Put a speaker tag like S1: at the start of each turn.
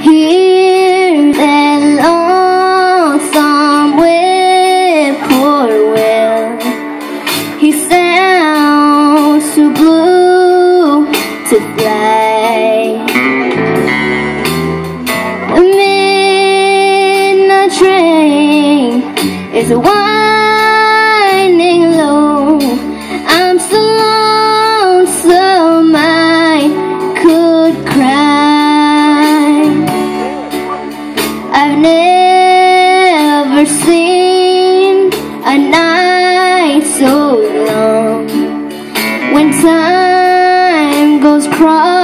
S1: Hear that lonesome. He sounds too blue to fly. The midnight train is winding so